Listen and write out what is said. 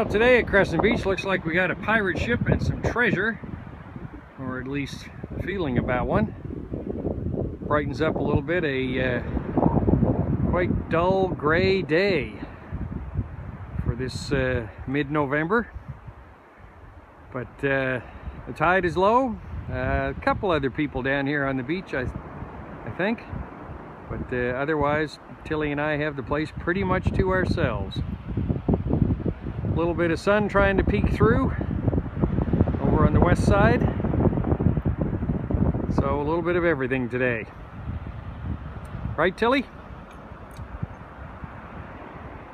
Well, today at Crescent Beach looks like we got a pirate ship and some treasure, or at least feeling about one. Brightens up a little bit, a uh, quite dull gray day for this uh, mid-November. But uh, the tide is low. A couple other people down here on the beach, I, I think. But uh, otherwise, Tilly and I have the place pretty much to ourselves little bit of sun trying to peek through over on the west side. So a little bit of everything today. Right, Tilly?